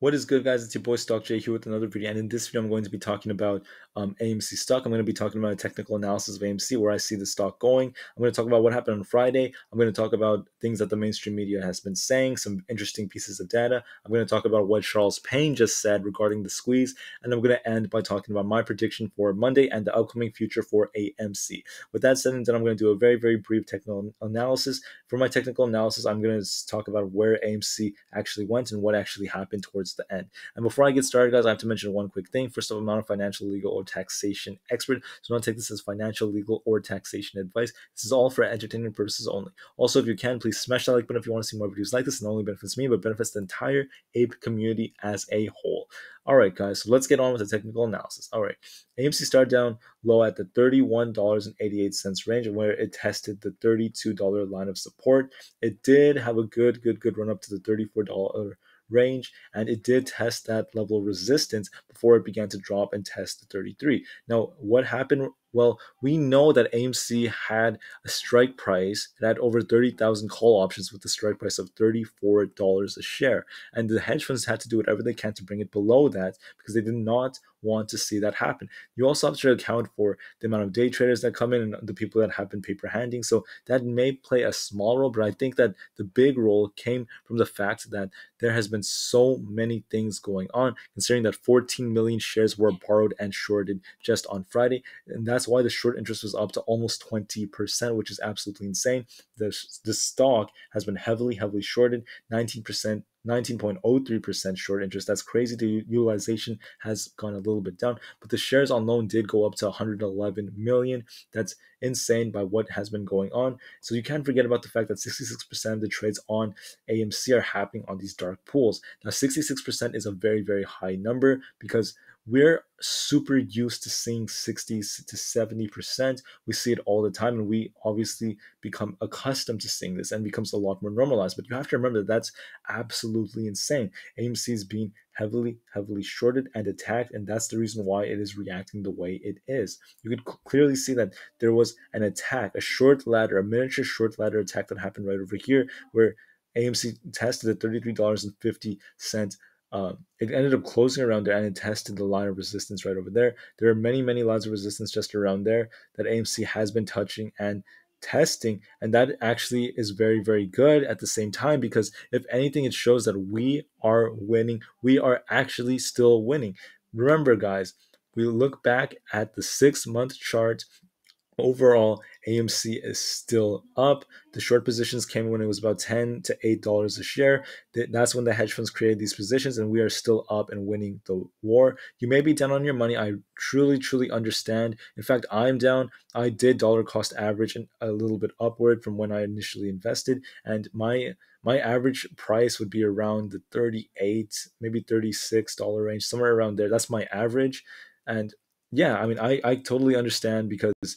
What is good, guys? It's your boy Stock Jay here with another video. And in this video, I'm going to be talking about um, AMC stock. I'm going to be talking about a technical analysis of AMC, where I see the stock going. I'm going to talk about what happened on Friday. I'm going to talk about things that the mainstream media has been saying, some interesting pieces of data. I'm going to talk about what Charles Payne just said regarding the squeeze. And I'm going to end by talking about my prediction for Monday and the upcoming future for AMC. With that said, then I'm going to do a very, very brief technical analysis. For my technical analysis, I'm going to talk about where AMC actually went and what actually happened towards towards the end. And before I get started, guys, I have to mention one quick thing. First of all, I'm not a financial, legal, or taxation expert, so don't take this as financial, legal, or taxation advice. This is all for entertainment purposes only. Also, if you can, please smash that like button if you want to see more videos like this. It not only benefits me, but benefits the entire ape community as a whole. All right, guys, so let's get on with the technical analysis. All right, AMC started down low at the $31.88 range and where it tested the $32 line of support. It did have a good, good, good run up to the $34 range and it did test that level of resistance before it began to drop and test the 33 now what happened well, we know that AMC had a strike price. It had over 30,000 call options with a strike price of $34 a share. And the hedge funds had to do whatever they can to bring it below that because they did not want to see that happen. You also have to account for the amount of day traders that come in and the people that have been paper handing. So that may play a small role, but I think that the big role came from the fact that there has been so many things going on, considering that 14 million shares were borrowed and shorted just on Friday. And that's why the short interest was up to almost 20%, which is absolutely insane. The, the stock has been heavily, heavily shorted, 19%. 19.03% short interest. That's crazy. The utilization has gone a little bit down, but the shares on loan did go up to 111 million. That's insane by what has been going on. So you can't forget about the fact that 66% of the trades on AMC are happening on these dark pools. Now, 66% is a very, very high number because we're super used to seeing 60 to 70%. We see it all the time, and we obviously become accustomed to seeing this and becomes a lot more normalized. But you have to remember that that's absolutely insane. AMC is being heavily, heavily shorted and attacked, and that's the reason why it is reacting the way it is. You could clearly see that there was an attack, a short ladder, a miniature short ladder attack that happened right over here, where AMC tested at $33.50 uh, it ended up closing around there and it tested the line of resistance right over there. There are many, many lines of resistance just around there that AMC has been touching and testing. And that actually is very, very good at the same time because if anything, it shows that we are winning. We are actually still winning. Remember, guys, we look back at the six month chart Overall, AMC is still up. The short positions came when it was about 10 to $8 a share. That's when the hedge funds created these positions, and we are still up and winning the war. You may be down on your money. I truly, truly understand. In fact, I'm down. I did dollar cost average and a little bit upward from when I initially invested, and my my average price would be around the 38 maybe 36 dollar range somewhere around there that's my average and yeah i mean i i totally understand because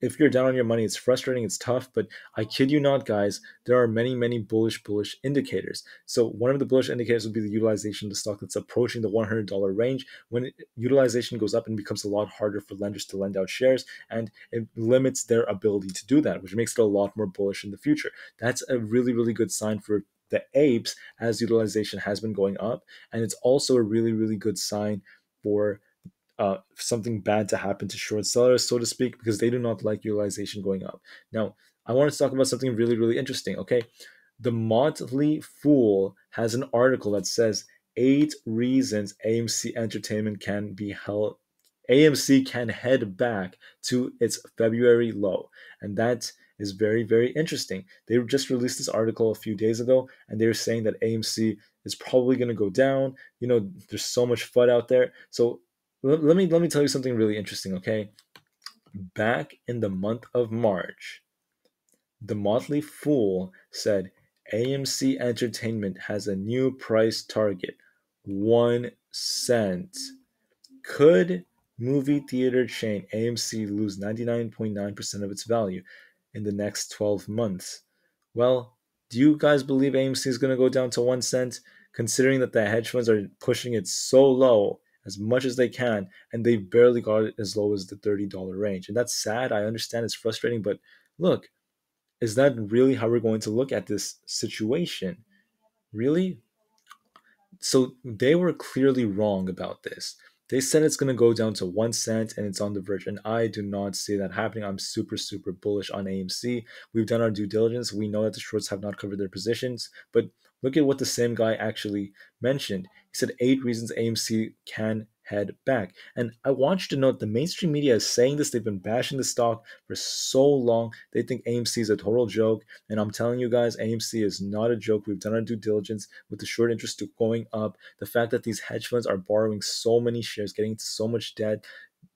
if you're down on your money, it's frustrating, it's tough, but I kid you not, guys, there are many, many bullish, bullish indicators. So one of the bullish indicators would be the utilization of the stock that's approaching the $100 range. When utilization goes up and becomes a lot harder for lenders to lend out shares, and it limits their ability to do that, which makes it a lot more bullish in the future. That's a really, really good sign for the apes as utilization has been going up. And it's also a really, really good sign for uh, something bad to happen to short sellers, so to speak, because they do not like utilization going up. Now, I want to talk about something really, really interesting. Okay, the Motley Fool has an article that says eight reasons AMC Entertainment can be held. AMC can head back to its February low, and that is very, very interesting. They just released this article a few days ago, and they're saying that AMC is probably going to go down. You know, there's so much FUD out there. So let me let me tell you something really interesting, okay? Back in the month of March, the Motley Fool said AMC Entertainment has a new price target, 1 cent. Could movie theater chain AMC lose 99.9% of its value in the next 12 months? Well, do you guys believe AMC is going to go down to 1 cent considering that the hedge funds are pushing it so low as much as they can, and they barely got it as low as the $30 range. And that's sad. I understand it's frustrating, but look, is that really how we're going to look at this situation? Really? So they were clearly wrong about this. They said it's going to go down to one cent and it's on the verge. And I do not see that happening. I'm super, super bullish on AMC. We've done our due diligence. We know that the shorts have not covered their positions. But look at what the same guy actually mentioned. He said eight reasons AMC can head back. And I want you to note the mainstream media is saying this. They've been bashing the stock for so long. They think AMC is a total joke. And I'm telling you guys, AMC is not a joke. We've done our due diligence with the short interest to going up. The fact that these hedge funds are borrowing so many shares, getting into so much debt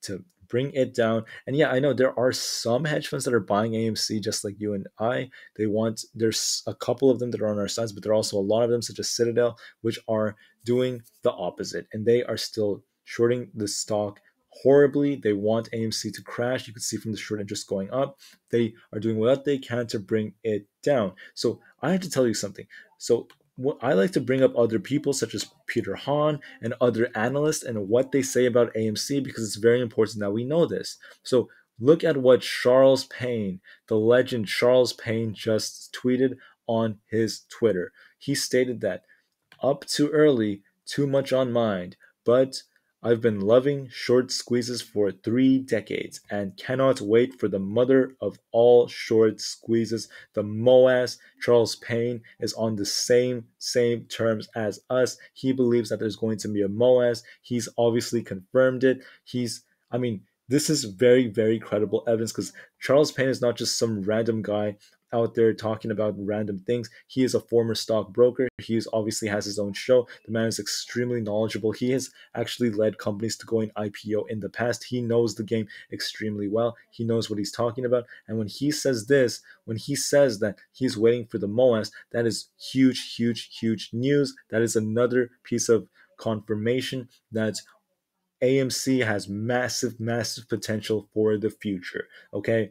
to bring it down. And yeah, I know there are some hedge funds that are buying AMC just like you and I. They want, there's a couple of them that are on our sides, but there are also a lot of them, such as Citadel, which are doing the opposite. And they are still shorting the stock horribly. They want AMC to crash. You can see from the short interest going up. They are doing what they can to bring it down. So I have to tell you something. So I like to bring up other people such as Peter Hahn and other analysts and what they say about AMC because it's very important that we know this. So look at what Charles Payne, the legend Charles Payne, just tweeted on his Twitter. He stated that up too early, too much on mind, but I've been loving short squeezes for three decades and cannot wait for the mother of all short squeezes. The MOASS, Charles Payne, is on the same same terms as us. He believes that there's going to be a MOASS. He's obviously confirmed it. He's, I mean, this is very, very credible evidence because Charles Payne is not just some random guy out there talking about random things. He is a former stockbroker. He is obviously has his own show. The man is extremely knowledgeable. He has actually led companies to going IPO in the past. He knows the game extremely well. He knows what he's talking about. And when he says this, when he says that he's waiting for the MOASS, that is huge, huge, huge news. That is another piece of confirmation that AMC has massive, massive potential for the future. Okay.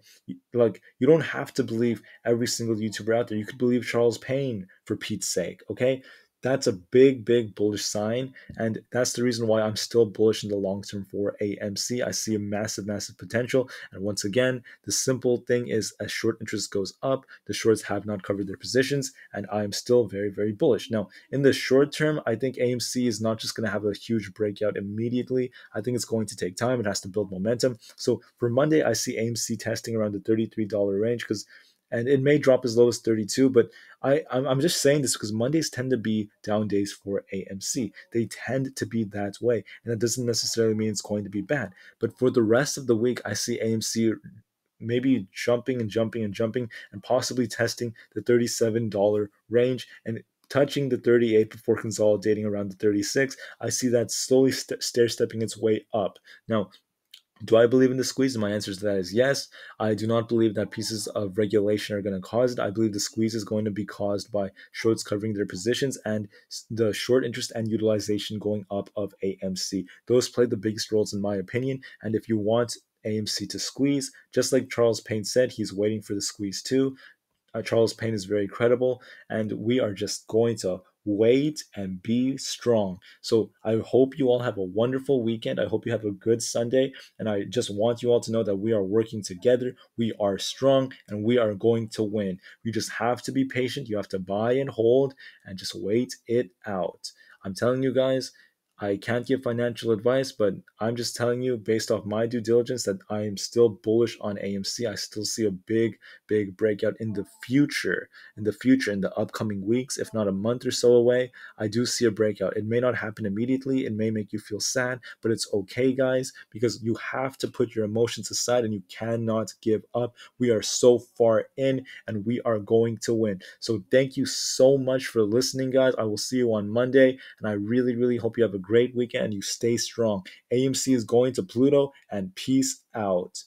Like, you don't have to believe every single YouTuber out there. You could believe Charles Payne for Pete's sake. Okay that's a big, big bullish sign. And that's the reason why I'm still bullish in the long term for AMC. I see a massive, massive potential. And once again, the simple thing is as short interest goes up, the shorts have not covered their positions. And I am still very, very bullish. Now, in the short term, I think AMC is not just going to have a huge breakout immediately. I think it's going to take time. It has to build momentum. So for Monday, I see AMC testing around the $33 range because and it may drop as low as 32 but I, I'm just saying this because Mondays tend to be down days for AMC. They tend to be that way. And that doesn't necessarily mean it's going to be bad. But for the rest of the week, I see AMC maybe jumping and jumping and jumping and possibly testing the $37 range and touching the 38 before consolidating around the 36. I see that slowly st- stair stepping its way up. Now, do I believe in the squeeze? My answer to that is yes. I do not believe that pieces of regulation are going to cause it. I believe the squeeze is going to be caused by shorts covering their positions and the short interest and utilization going up of AMC. Those play the biggest roles, in my opinion. And if you want AMC to squeeze, just like Charles Payne said, he's waiting for the squeeze too. Uh, Charles Payne is very credible, and we are just going to wait and be strong. So I hope you all have a wonderful weekend. I hope you have a good Sunday. And I just want you all to know that we are working together. We are strong and we are going to win. You just have to be patient. You have to buy and hold and just wait it out. I'm telling you guys, I can't give financial advice, but I'm just telling you, based off my due diligence, that I am still bullish on AMC. I still see a big, big breakout in the future. In the future, in the upcoming weeks, if not a month or so away, I do see a breakout. It may not happen immediately. It may make you feel sad, but it's okay, guys, because you have to put your emotions aside and you cannot give up. We are so far in and we are going to win. So, thank you so much for listening, guys. I will see you on Monday, and I really, really hope you have a great weekend you stay strong. AMC is going to Pluto and peace out.